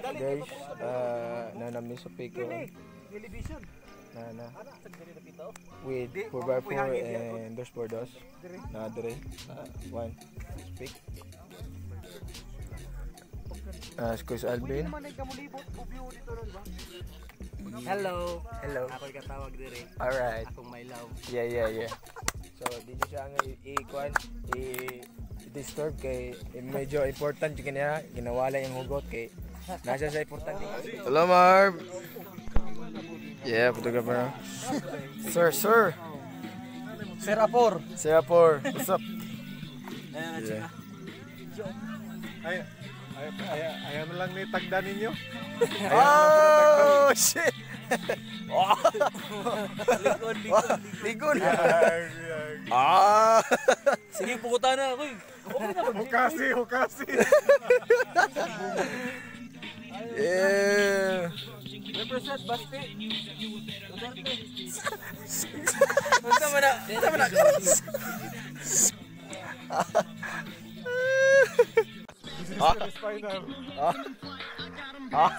guys, uh, nanami sa Pico. Television. Na na. With 4x4 and dos por dos. Na dire. Uh, one. Speak. Uh, Squeeze Alvin. Hello. Hello. Ako'y katawag dire. Alright. Akong my love. Yeah, yeah, yeah. So, dito siya nga i-kwan, i-disturb kay medyo important yung kanya, ginawala yung hugot kay nasa sa importante. Hello, Marv! Yeah, photographer. sir, sir! Serapor. Singapore, what's up? Ayan, Yeah. Ay, ay, ay, ayaw na lang ni tagda ninyo. Oh, shit! Likod, likod. Ligon! ah! Sige, pukuta na ako eh. Hukasi, hukasi. Baste. Tama na. Tama na. Ah. Ah. Ah.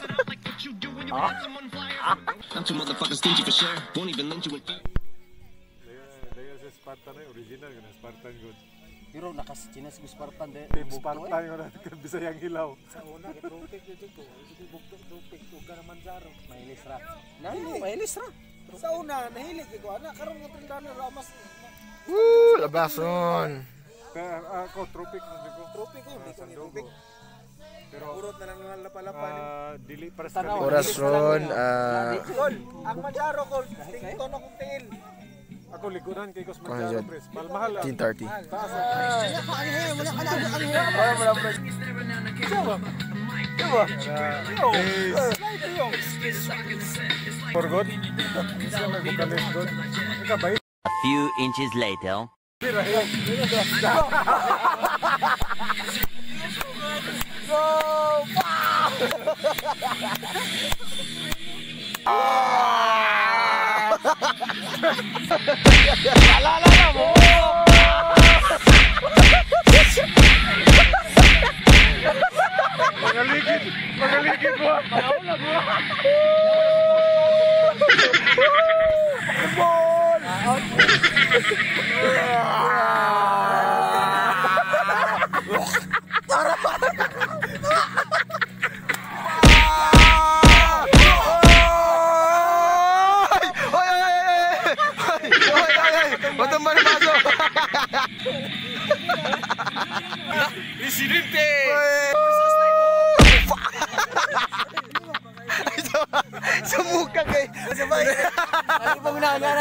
I'm too motherfucking stingy for sure. Won't even lend you a. They, they use Spartan original Spartan goods. Pero nakas chinas ko Spartan de. Team Spartan yun natin Bisayang hilaw. Sa una kay tropik dito ko. Sige bugtok tropik ug ka naman zaro. Mahilis ra. Nani, mainis ra. Sa una nahilig ko ana karon nga tindahan na ramas. Woo! Labason! Kaya ako, tropic na ko. Tropik ko hindi ko ni tropik. Pero, Urot na lang ng lapalapa. ah, dili para sa Orason, ah... Kol, ang Manjaro kol, tingto na kong tiil. Ako likuran kay pres. Malmahal. 10.30. For God. A few inches later. Magaligid! Magaligid mo! Ay!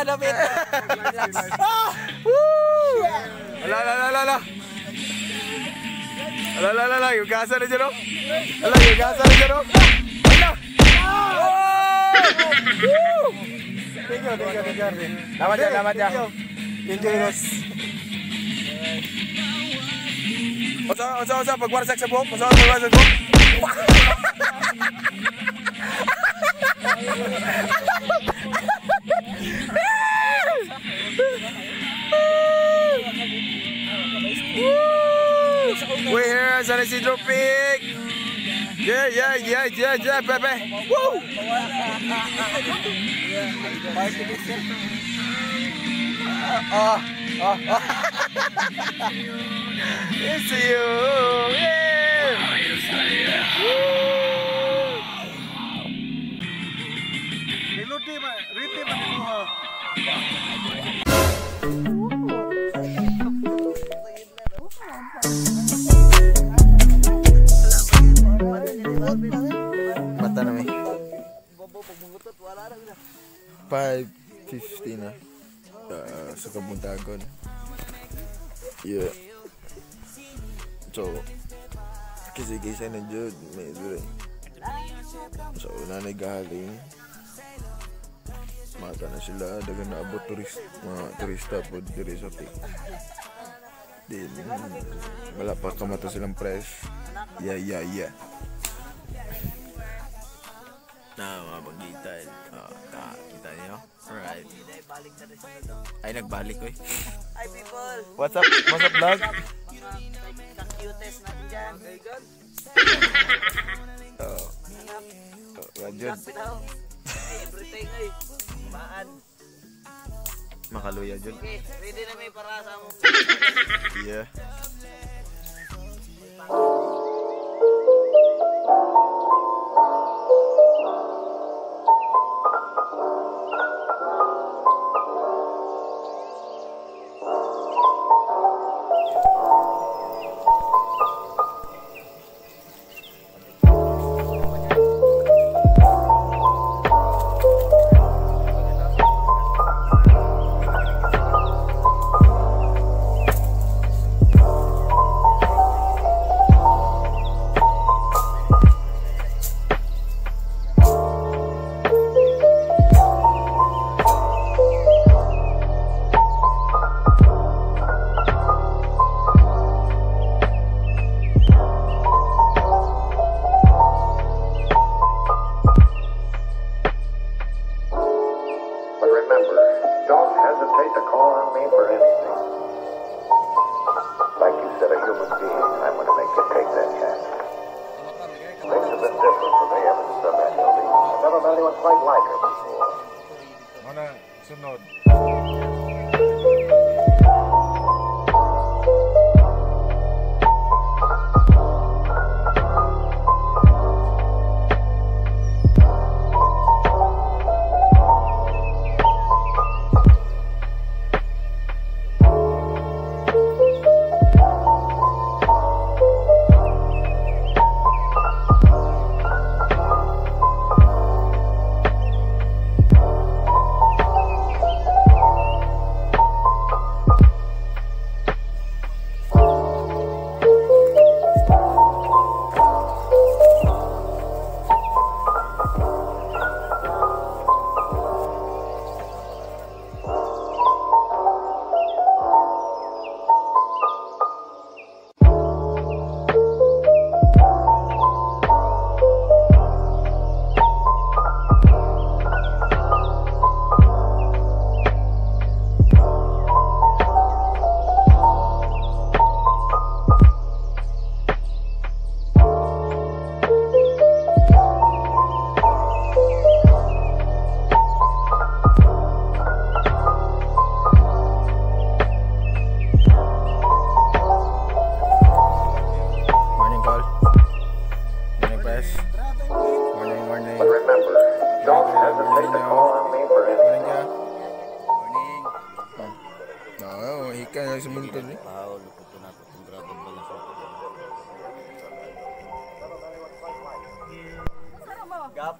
gimana David? Alah alah alah alah. Alah alah alah, yuk gasan aja dong. Alah yuk gasan aja dong. Alah. Tiga tiga ya dapat ya. Osa osa osa pagwar sa sebok, osa osa sebok. Ha ha ha! Ayan, sana si Dropik. Yeah, yeah, yeah, yeah, yeah, bebe. Woo! Oh, oh, oh. It's you. Yeah. Woo! Sa kabuntagon. Yeah. So, kasi-kisa na dyan. May dure. So, una na galing. Mata na sila. Dagan na abot turist, mga turista po diri sa Tik. Din, wala mm, pa kamato silang press. Yeah, yeah, yeah. Na mga bagitan. Oh, ka, kita niyo? Alright. Ay, nagbalik ko eh. Hi people! What's up? What's up, vlog? Natin dyan. Oh. Bitaw. Everything ay. Makaluya jud. Okay, ready na may para sa mo. Yeah. But Mana sunod.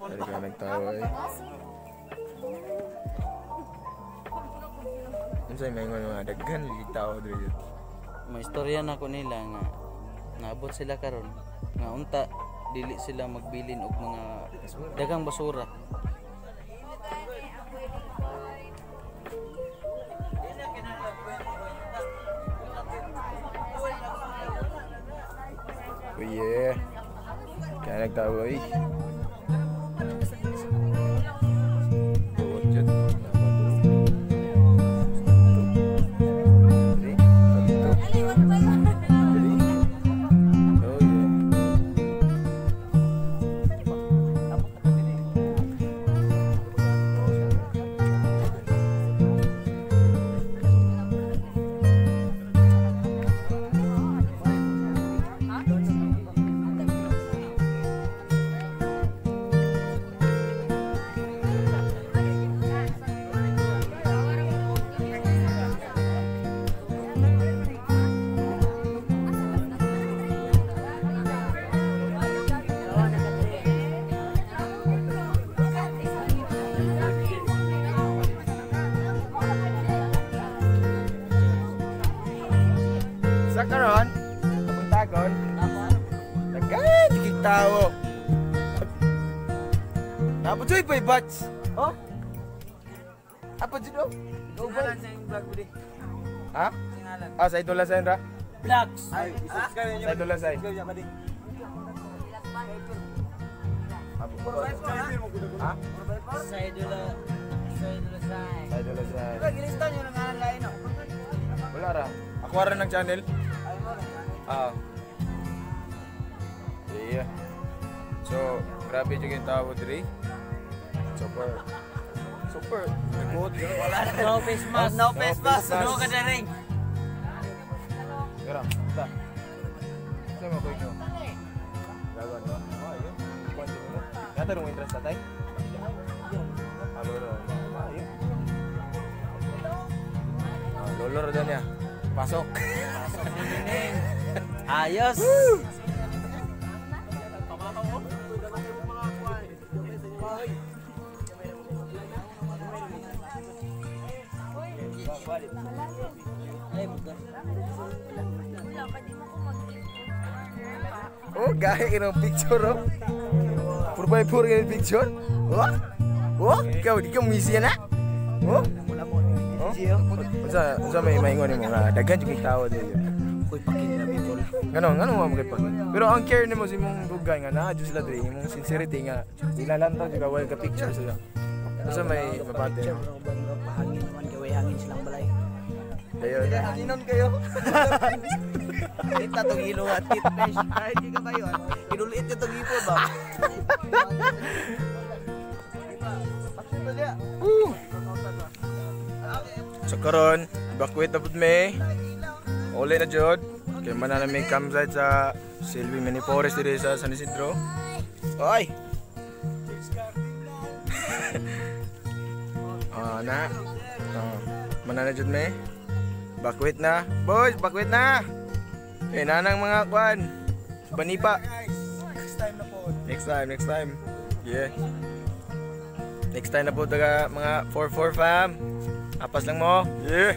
Dari ka nagtawa eh. Ano sa'yo may mga daghan, litaw dito. may istorya na ko nila nga naabot sila karon nga unta dili sila magbilin og mga dagang basura Oh yeah. Kaya nagtawa eh. Sa karon, kapuntagon. Dagan, tikik tao. Apa cuy pa batch? Oh? Apa cuy do? Singalan sa yung vlog ko di. Ha? Ah, sa idola sa Indra? Vlogs. Ay, subscribe niyo. Sa idola sa ba di? Ha? Sa idula. Sa idula sa. Sa idola sa Diba, gilista niyo ng ngalan lain no? Wala ra. Ako ra ng channel. ah iya so grabe yung tao diri super super the good no face mask no face mask no ka na ring Geram, ta. Sama ko ikaw. Gago ano? Oh, ayun. Kwento mo na. Natanong Lolor dan ya. Pasok. Ayos. Oh, gahe kena picture oh. Purbai pur kena picture. Wah, wah. kau dikau misi na. Oh. Oh. Usa usa may maingon mo. Dagan Oh. kita Oh. Koy pakita people. Ganon, ganon mo kay pag. Pero ang care nimo sa imong dugay nga naa jud sila diri, imong sincerity nga ilalantaw jud ka wala ka picture sila. Unsa may mabate? Pahangin naman gaway hangin silang balay. Dayon. Hanginon kayo. Kita tong ilo at toothpaste. Kahit di ka kayo. Inulit nyo tong ipo ba? So karon, bakwit na pud me. Uli na jud. Kay man na may campsite sa Silvi Mini Forest diri sa San Isidro. Oy. Ah, na. Ah, man na jud me. Bakwit na. Boys, bakwit na. Eh, nanang mga kwan. Banipa. Next time na po. Next time, next time. Yeah. Next time na po taga mga 4-4 fam. Apas lang mo. Yeah.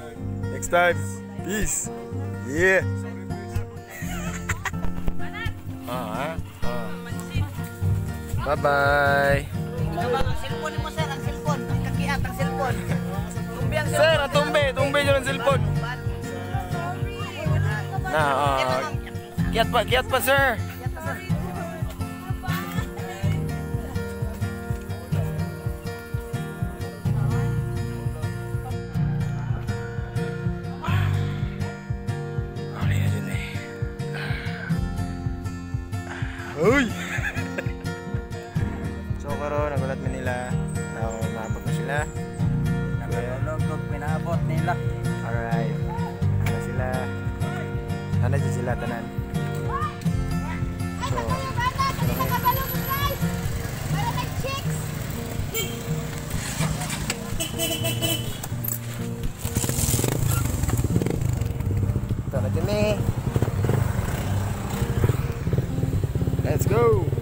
Next time. Peace. Yeah. ah, ah. Bye-bye. Ang cellphone mo sir, ang cellphone. Ang kakiat, ang cellphone. Tumbi ang Sir, ah, tumbe. Tumbe dyan ang cellphone. Na, ah. kiat pa, kiat pa, sir. Nila na umabot na sila. Nalulog, pinabot nila. Alright. Ano sila? Sana dyan sila tanan. So, ito na dyan eh. Let's go!